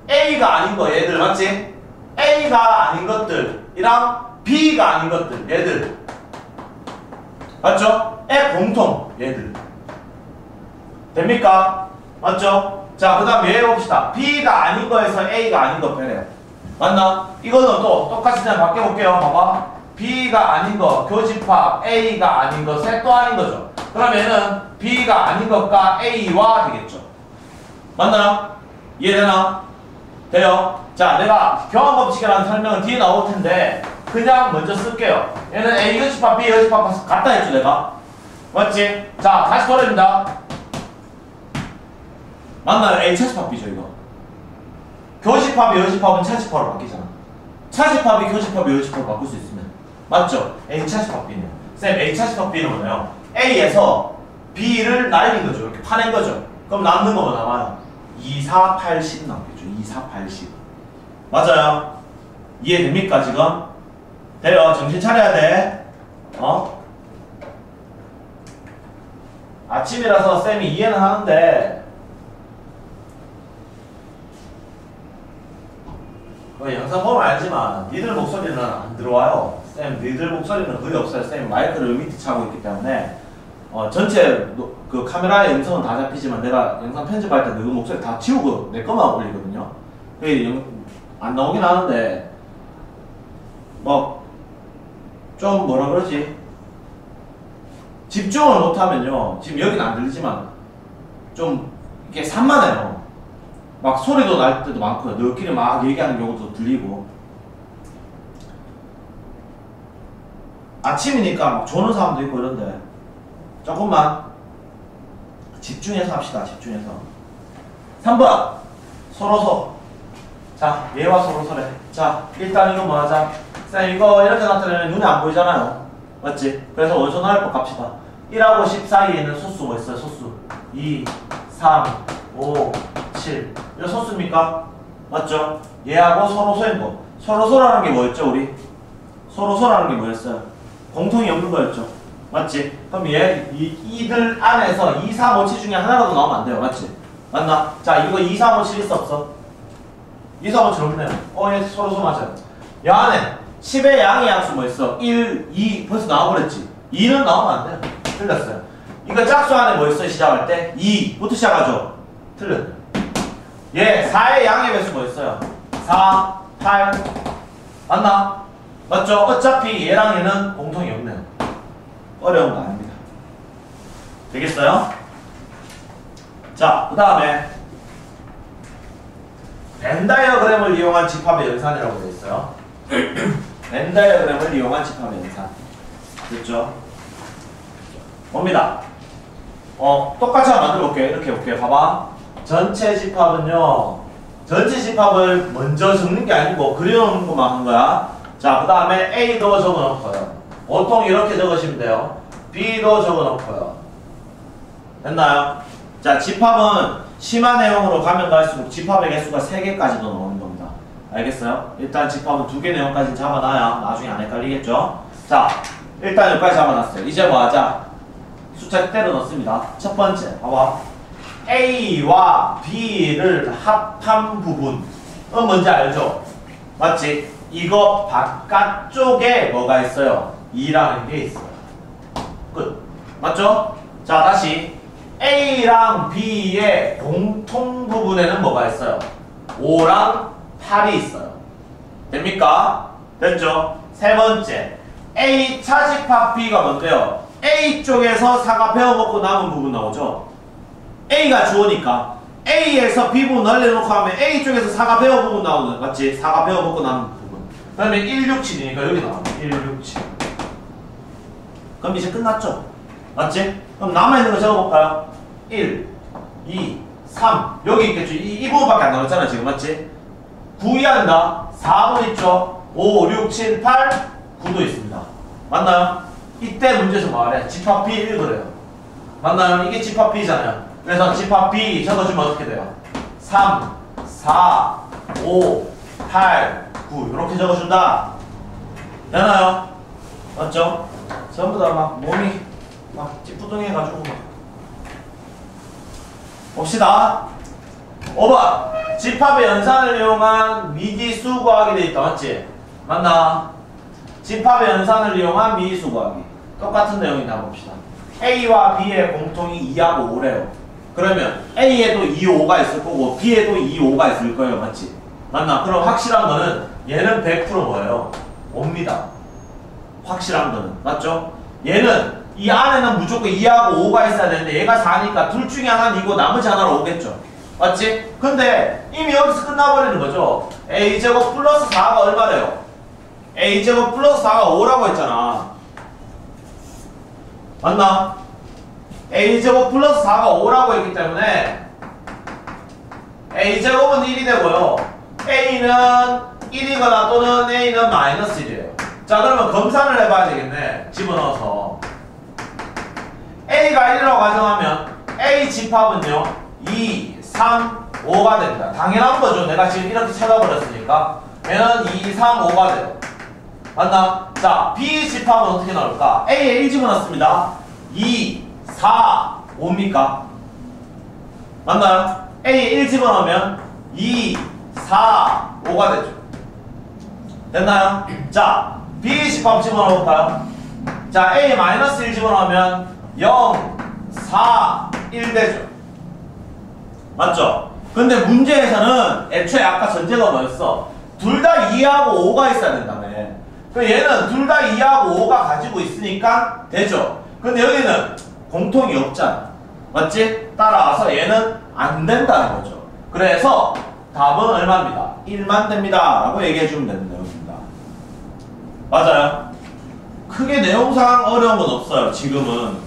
A가 아닌 거, 얘들, 맞지? A가 아닌 것들이랑 B가 아닌 것들, 얘들. 맞죠? 애 공통, 얘들. 됩니까? 맞죠? 자, 그 다음 얘 봅시다. B가 아닌 거에서 A가 아닌 거 빼래요. 맞나? 이거는 또 똑같이 그냥 바꿔볼게요. 봐봐. B가 아닌 거, 교집합 A가 아닌 거, 셋도 아닌 거죠. 그러면은 B가 아닌 것과 A와 되겠죠. 맞나요? 이해되나? 돼요? 자, 내가 경험법칙이라는 설명은 뒤에 나올 텐데 그냥 먼저 쓸게요. 얘는 A 교집합, B 교집합 같다 했죠, 내가? 맞지? 자, 다시 돌아옵니다. 맞나요? A 차집합 B죠, 이거. 교집합이 여집합은 차집합으로 바뀌잖아. 차집합이 교집합이 여집합으로 바꿀 수 있으면 맞죠? A 차집합 B는 쌤 A 차집합 B는 뭐예요? A에서 B를 날린 거죠. 이렇게 파낸 거죠. 그럼 남는 거뭐 남아요? 2, 4, 8, 10 남겠죠. 2, 4, 8, 10 맞아요? 이해됩니까 지금? 돼요. 정신 차려야 돼. 어? 아침이라서 쌤이 이해는 하는데 그 영상 보면 알지만 니들 목소리는 안 들어와요. 쌤, 니들 목소리는 거의 없어요. 쌤 마이크를 밑에 차고 있기 때문에 어, 전체 노, 그 카메라의 음성은 다 잡히지만 내가 영상 편집할 때 너희 목소리 다 지우고 내 것만 올리거든요. 그게 영, 안 나오긴 하는데 뭐 좀 뭐라 그러지? 집중을 못하면요. 지금 여기는 안 들리지만 좀 이렇게 산만해요. 막 소리도 날 때도 많고요. 너희끼리 막 얘기하는 경우도 들리고. 아침이니까 막 조는 사람도 있고 이런데 조금만 집중해서 합시다. 집중해서. 3번 서로서. 자 얘와 서로서래. 자 일단 이거 뭐 하자. 쌤 이거 이렇게 나타내면 눈에 안 보이잖아요. 맞지? 그래서 원소 나열법 갑시다. 1하고 10 사이에 있는 소수 뭐 있어요? 소수 2, 3, 5, 7 이거 소수입니까? 맞죠? 얘하고 서로 소인 거 서로 소라는 게 뭐였죠 우리? 서로 소라는 게 뭐였어요? 공통이 없는 거였죠 맞지? 그럼 얘 이, 이들 안에서 2, 3, 5, 7 중에 하나라도 나오면 안 돼요 맞지? 맞나? 자 이거 2, 3, 5, 7 있어 없어? 2, 3, 5, 7 없네요 어얘 서로 소 맞아요 이 안에 10의 양의 양수 뭐 있어? 1, 2 벌써 나와버렸지 2는 나오면 안 돼요 틀렸어요 이거 짝수 안에 뭐 있어 시작할 때? 2부터 시작하죠 틀렸네 얘 4의 양의 배수 뭐 있어요? 4, 8 맞나? 맞죠? 어차피 얘랑 얘는 공통이 없네요 어려운 거 아닙니다 되겠어요? 자, 그 다음에 벤다이어그램을 이용한 집합의 연산이라고 되어 있어요. 벤다이어그램을 이용한 집합의 연산. 됐죠? 뭡니다. 어, 똑같이 한번 만들어 볼게요. 이렇게 볼게요. 봐봐. 전체 집합은요. 전체 집합을 먼저 적는 게 아니고 그려놓는 것만 한 거야. 자, 그 다음에 A도 적어 놓고요. 보통 이렇게 적으시면 돼요. B도 적어 놓고요. 됐나요? 자, 집합은 심화 내용으로 가면 갈수록 집합의 개수가 3개까지도 나오는 겁니다. 알겠어요? 일단 집합은 2개 내용까지 잡아놔야 나중에 안 헷갈리겠죠? 자, 일단 여기까지 잡아놨어요. 이제 뭐 하자? 숫자 때려 넣습니다. 첫 번째, 봐봐. A와 B를 합한 부분은 뭔지 알죠? 맞지? 이거 바깥쪽에 뭐가 있어요? 2라는 게 있어요. 끝. 맞죠? 자, 다시. A랑 B의 공통 부분에는 뭐가 있어요? 5랑 8이 있어요. 됩니까? 됐죠? 세 번째. A 차집합 B가 뭔데요? A 쪽에서 4가 베어먹고 남은 부분 나오죠? A가 주어니까 A에서 B 부분 날려놓고 하면 A 쪽에서 4가 베어 부분 나오는 맞지? 4가 베어먹고 남은 부분. 그 다음에 1, 6, 7이니까 여기 나와. 1, 6, 7. 그럼 이제 끝났죠? 맞지? 그럼 남아 있는 거 적어볼까요? 1, 2, 3 여기 있겠죠? 이, 이 부분밖에 안 나왔잖아 지금 맞지? 9 이해한다 4도 있죠? 5, 6, 7, 8, 9도 있습니다 맞나요? 이때 문제에서 말해 집합 B 1 그래요 맞나요? 이게 집합 B잖아요 그래서 집합 B 적어주면 어떻게 돼요? 3, 4, 5, 8, 9 이렇게 적어준다 되나요? 맞죠? 전부 다 막 몸이 막 찌뿌둥해가지고 막 봅시다. 5번 집합의 연산을 이용한 미지수 구하기 돼 있다 맞지? 맞나? 집합의 연산을 이용한 미지수 구하기 똑같은 내용이다 봅시다. A와 B의 공통이 2하고 5래요. 그러면 A에도 2, 5가 있을 거고 B에도 2, 5가 있을 거예요. 맞지? 맞나? 그럼 확실한 거는 얘는 100% 뭐예요? 5입니다. 확실한 거는. 맞죠? 얘는 이 안에는 무조건 2하고 5가 있어야 되는데 얘가 4니까 둘 중에 하나는 이고 나머지 하나로 오겠죠. 맞지? 근데 이미 여기서 끝나버리는 거죠. a제곱 플러스 4가 얼마래요? a제곱 플러스 4가 5라고 했잖아. 맞나? a제곱 플러스 4가 5라고 했기 때문에 a제곱은 1이 되고요. a는 1이거나 또는 a는 마이너스 1이에요. 자 그러면 검산을 해봐야 되겠네. 집어넣어서 A가 1이라고 가정하면 A 집합은요 2, 3, 5가 됩니다. 당연한 거죠. 내가 지금 이렇게 찾아버렸으니까 얘는 2, 3, 5가 돼요. 맞나? 자, B 집합은 어떻게 나올까? A에 1 집어넣습니다. 2, 4, 5입니까? 맞나요? A에 1 집어넣으면 2, 4, 5가 되죠. 됐나요? 자, B 집합 집어넣어볼까요? 자, A 마이너스 1 집어넣으면 0, 4, 1 되죠. 맞죠? 근데 문제에서는 애초에 아까 전제가 뭐였어? 둘 다 2하고 5가 있어야 된다며. 그 얘는 둘 다 2하고 5가 가지고 있으니까 되죠. 근데 여기는 공통이 없잖아. 맞지? 따라서 얘는 안 된다는 거죠. 그래서 답은 얼마입니다. 1만 됩니다. 라고 얘기해 주면 되는 내용입니다. 맞아요? 크게 내용상 어려운 건 없어요. 지금은.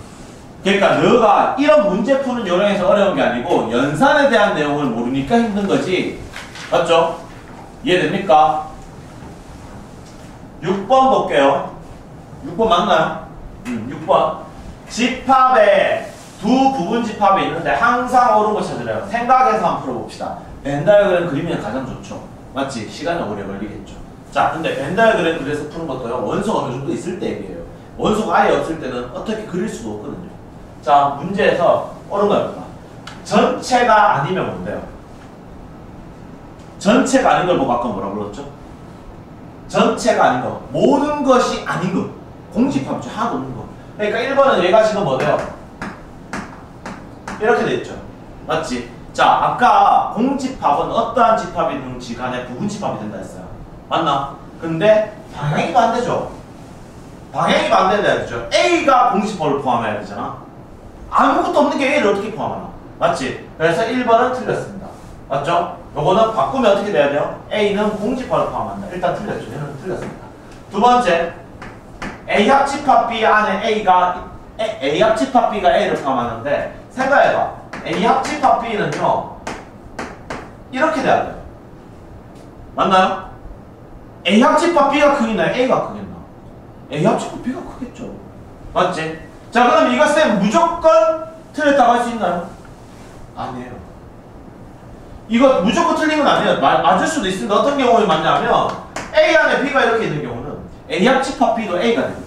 그러니까 너가 이런 문제 푸는 요령에서 어려운 게 아니고 연산에 대한 내용을 모르니까 힘든 거지. 맞죠? 이해됩니까? 6번 볼게요. 6번 맞나요? 음, 6번. 집합에 두 부분 집합이 있는데 항상 옳은 거 찾으래요. 생각해서 한번 풀어봅시다. 벤다이어그램 그리면 가장 좋죠. 맞지? 시간이 오래 걸리겠죠. 자, 근데 벤다이어그램 그래서 푸는 것도요. 원소가 어느 정도 있을 때 얘기해요. 원소가 아예 없을 때는 어떻게 그릴 수도 없거든요. 자, 문제에서 옳은 거입니다. 전체가 아니면 뭔데요? 전체가 아닌 걸 보고 아까 뭐라 불렀죠? 전체가 아닌 거. 모든 것이 아닌 거. 공집합이죠. 하나도 없는 거. 그러니까 1번은 얘가 지금 뭐래요? 이렇게 돼 있죠. 맞지? 자, 아까 공집합은 어떠한 집합이든지 간에 부분집합이 된다 했어요. 맞나? 근데 방향이 반대죠. 방향이 반대다 했죠. A가 공집합을 포함해야 되잖아. 아무것도 없는 게 A를 어떻게 포함하나? 맞지? 그래서 1번은 틀렸습니다. 맞죠? 요거는 바꾸면 어떻게 돼야 돼요? A는 공집합을 포함한다. 일단 틀렸죠. 얘는 틀렸습니다. 두 번째, A 합 집합 B 안에 A가 A, A 합집합 B가 A를 포함하는데 생각해봐. A 합 집합 B는요 이렇게 돼야 돼요. 맞나요? A 합 집합 B가 크겠나? A가 크겠나? A 합 집합 B가 크겠죠. 맞지? 자 그럼 이거 쌤 무조건 틀렸다고 할 수 있나요? 아니에요. 이거 무조건 틀린 건 아니에요. 마, 맞을 수도 있습니다. 어떤 경우에 맞냐면 A 안에 B가 이렇게 있는 경우는 A 합집합 B도 A가 되거든요.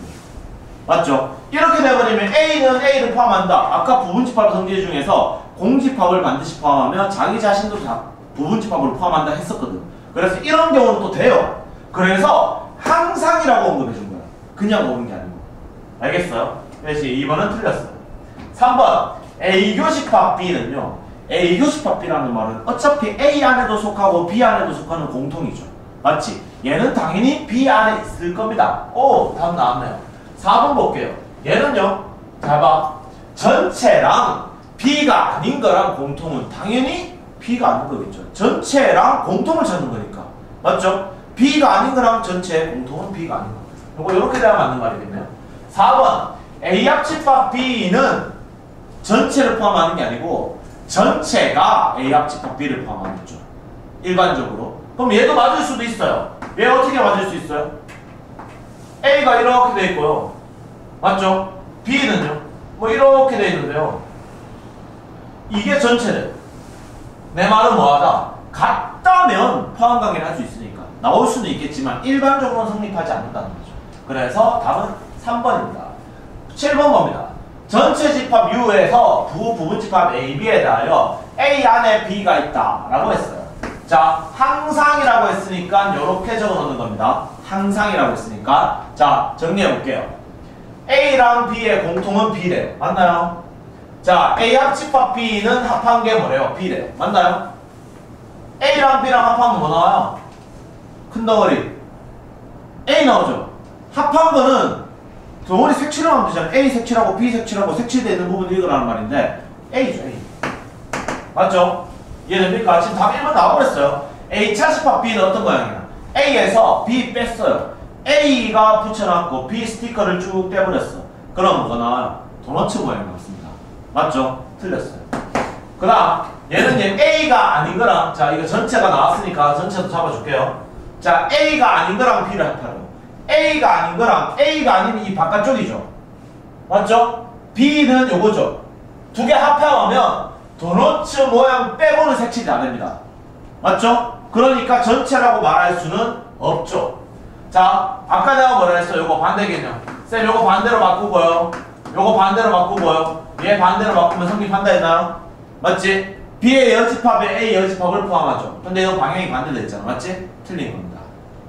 맞죠? 이렇게 돼버리면 A는 A를 포함한다. 아까 부분집합 성질 중에서 공집합을 반드시 포함하면 자기 자신도 다 부분집합을 포함한다 했었거든. 그래서 이런 경우는 또 돼요. 그래서 항상이라고 언급해준 거야. 그냥 오는 게 아니고. 알겠어요? 그래서 2번은 틀렸어요. 3번 A교집합 B는요. A교집합 B라는 말은 어차피 A 안에도 속하고 B 안에도 속하는 공통이죠. 맞지? 얘는 당연히 B 안에 있을 겁니다. 오, 답 나왔네요. 4번 볼게요. 얘는요. 잘 봐. 전체랑 B가 아닌 거랑 공통은 당연히 B가 아닌 거겠죠. 전체랑 공통을 찾는 거니까. 맞죠? B가 아닌 거랑 전체 공통은 B가 아닌 거. 이거 이렇게 되면 맞는 말이겠네요. 4번 A 합집합 B는 전체를 포함하는 게 아니고 전체가 A 합집합 B를 포함하는 거죠. 일반적으로. 그럼 얘도 맞을 수도 있어요. 얘 어떻게 맞을 수 있어요? A가 이렇게 돼 있고요. 맞죠? B는요? 뭐 이렇게 돼 있는데요. 이게 전체래요. 내 말은 뭐하다? 같다면 포함 관계를 할 수 있으니까 나올 수는 있겠지만 일반적으로는 성립하지 않는다는 거죠. 그래서 답은 3번입니다. 7번 봅니다. 전체 집합 U에서 부 부분 집합 A, B에 대하여 A 안에 B가 있다 라고 했어요. 자, 항상이라고 했으니까 이렇게 적어 놓는 겁니다. 항상이라고 했으니까 자, 정리해 볼게요. A랑 B의 공통은 B래요. 맞나요? 자, A 합집합 B는 합한 게 뭐래요? B래요. 맞나요? A랑 B랑 합하면 뭐 나와요? 큰 덩어리. A 나오죠? 합한 거는 덩어리 색칠하면 되잖아요. A 색칠하고 B 색칠하고 색칠되어 있는 부분 이거라는 말인데 A죠, A. 맞죠? 이해됩니까? 지금 답 1번 나와버렸어요. A 차 집합 B는 어떤 모양이야? A에서 B 뺐어요. A가 붙여놨고 B 스티커를 쭉 떼버렸어. 그럼 뭐가 나와요? 도너츠 모양이 나왔습니다. 맞죠? 틀렸어요. 그 다음 얘는 얘 A가 아닌 거랑 자 이거 전체가 나왔으니까 전체도 잡아줄게요. 자 A가 아닌 거랑 B를 합하래요. A가 아닌 거랑 A가 아닌 이 바깥쪽이죠. 맞죠? B는 요거죠. 두 개 합하면 도너츠 모양 빼고는 색칠이 안 됩니다. 맞죠? 그러니까 전체라고 말할 수는 없죠. 자, 아까 내가 뭐라 했어? 요거 반대 개념. 쌤, 요거 반대로 바꾸고요. 요거 반대로 바꾸고요. 얘 반대로 바꾸면 성립한다 했나요? 맞지? B의 여집합에 A 여집합을 포함하죠. 근데 이거 방향이 반대로 됐잖아. 맞지? 틀린 겁니다.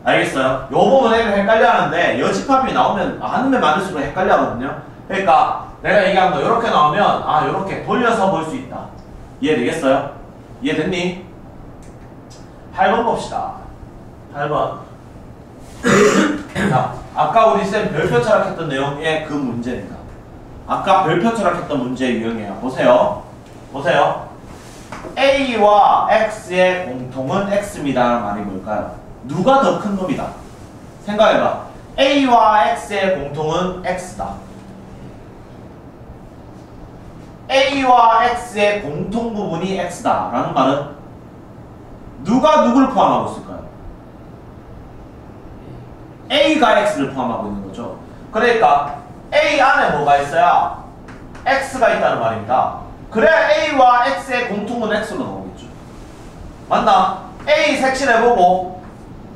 알겠어요? 요 부분 애들 헷갈려 하는데 여집합이 나오면 한음에 많을수록 헷갈려 하거든요. 그러니까 내가 얘기한 거 이렇게 나오면 아 이렇게 돌려서 볼 수 있다. 이해되겠어요? 이해됐니? 8번 봅시다. 8번. 자, 아까 우리 쌤 별표 철학했던 내용의 그 문제입니다. 아까 별표 철학했던 문제의 유형이에요. 보세요. 보세요. A와 X의 공통은 X입니다 라는 말이 뭘까요? 누가 더 큰 놈이다? 생각해봐. A와 X의 공통은 X다. A와 X의 공통 부분이 X다. 라는 말은 누가 누굴 포함하고 있을까요? A가 X를 포함하고 있는 거죠. 그러니까 A 안에 뭐가 있어야 x가 있다는 말입니다. 그래야 a와 x의 공통은 x로 나오겠죠. 맞나? a 색칠해보고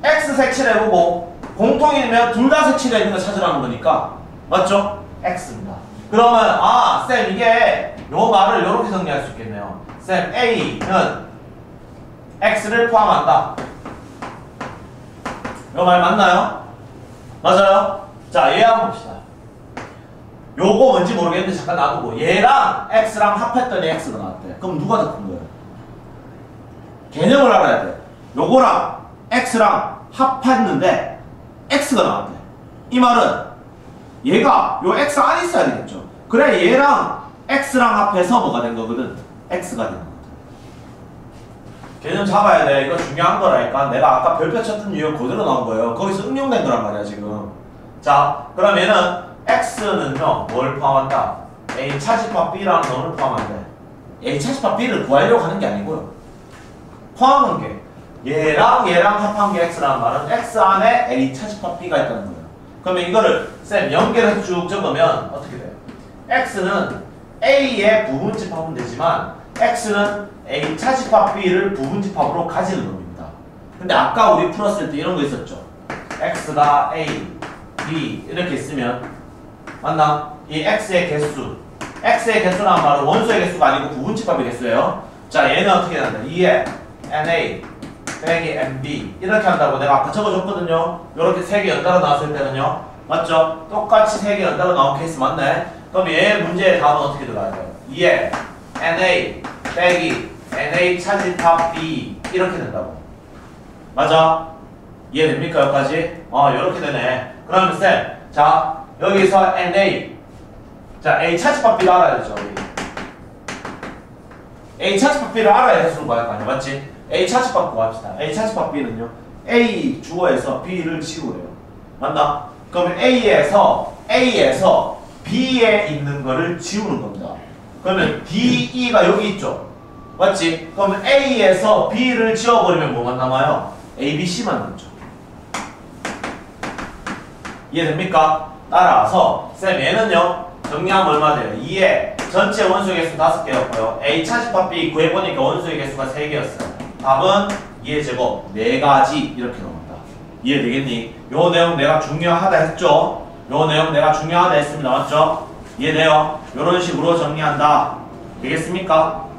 x 색칠해보고 공통이면 둘 다 색칠해 있는 거 찾으라는 거니까 맞죠? x입니다. 그러면 아, 쌤 이게 요 말을 이렇게 정리할 수 있겠네요. 쌤 a는 x를 포함한다. 요 말 맞나요? 맞아요? 자, 얘 한번 봅시다. 요거 뭔지 모르겠는데 잠깐 놔두고 얘랑 x랑 합했더니 x가 나왔대. 그럼 누가 더 큰 거예요? 개념을 알아야 돼. 요거랑 x랑 합했는데 x가 나왔대. 이 말은 얘가 요 x 안에 있어야 되겠죠. 그래 얘랑 x랑 합해서 뭐가 된 거거든. x가 되는 거거든. 개념 잡아야 돼. 이거 중요한 거라니까. 내가 아까 별표 쳤던 이유 그대로 나온 거예요. 거기서 응용된 거란 말이야 지금. 자, 얘는 x는요 뭘 포함한다? a 차집합 b라는 놈을 포함한대. a 차집합 b를 구하려고 하는 게 아니고요. 포함한 게 얘랑 얘랑 합한 게 x라는 말은 x 안에 a 차집합 b가 있다는 거예요. 그러면 이거를 쌤 연결해서 쭉 적으면 어떻게 돼요? x는 a의 부분집합은 되지만 x는 a 차집합 b를 부분집합으로 가지는 놈입니다. 근데 아까 우리 풀었을 때 이런 거 있었죠. x가 a, b 이렇게 있으면 맞나? 이 x의 개수 x의 개수라는 말은 원소의 개수가 아니고 부분집합의 개수예요. 자 얘는 어떻게 된다? 2에 na 빼기 mb 이렇게 한다고 내가 아까 적어줬거든요. 이렇게 세 개 연달아 나왔을 때는요. 맞죠? 똑같이 세 개 연달아 나온 케이스 맞네? 그럼 얘 문제의 답은 어떻게 들어가야 돼요? 2에 na 빼기 na 차집합 b 이렇게 된다고. 맞아? 이해됩니까 여기까지? 어 이렇게 되네. 그러면 쌤, 자 여기서 na 자 a 차집합 b를 알아야 되죠 a 차집합 b를 알아야 구할 거 아니야 맞지? A 차집합 구합시다. a 차집합 b는요 a 주어에서 b를 지우래요. 맞나? 그러면 a에서 a에서 b에 있는 거를 지우는 겁니다. 그러면 d, e가 여기 있죠. 맞지? 그러면 a에서 b를 지워버리면 뭐만 남아요? a, b, c만 남죠. 이해됩니까? 따라서 쌤 얘는요 정리하면 얼마 돼요? 2에 전체 원소의 개수 5개였고요 A 차집합 B 구해보니까 원소의 개수가 3개였어요 답은 2의 제곱 4가지 이렇게 나옵니다 이해되겠니? 요 내용 내가 중요하다 했죠? 요 내용 내가 중요하다 했습니다 맞죠? 이해돼요? 요런 식으로 정리한다 되겠습니까?